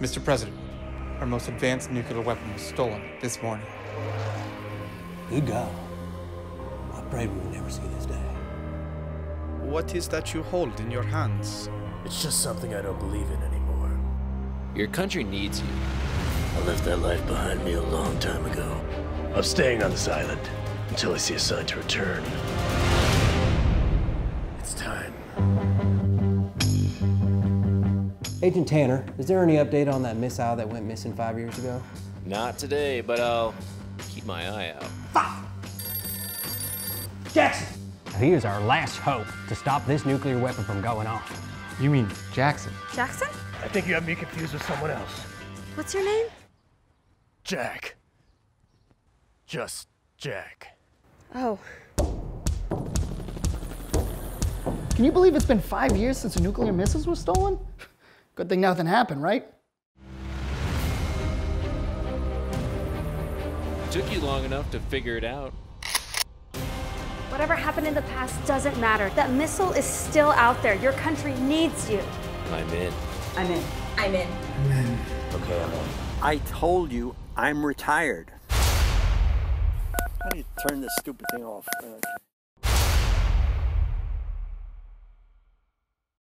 Mr. President, our most advanced nuclear weapon was stolen this morning. Good God. I prayed we would never see this day. What is that you hold in your hands? It's just something I don't believe in anymore. Your country needs you. I left that life behind me a long time ago. I'm staying on this island until I see a sign to return. Agent Tanner, is there any update on that missile that went missing five years ago? Not today, but I'll keep my eye out. Jackson! He is our last hope to stop this nuclear weapon from going off. You mean Jackson? Jackson? I think you have me confused with someone else. What's your name? Jack. Just Jack. Oh. Can you believe it's been five years since the nuclear missiles were stolen? Good thing nothing happened, right? Took you long enough to figure it out. Whatever happened in the past doesn't matter. That missile is still out there. Your country needs you. I'm in. I'm in. I'm in. I'm in. Okay, I'm in. I told you I'm retired. How do you turn this stupid thing off? Uh,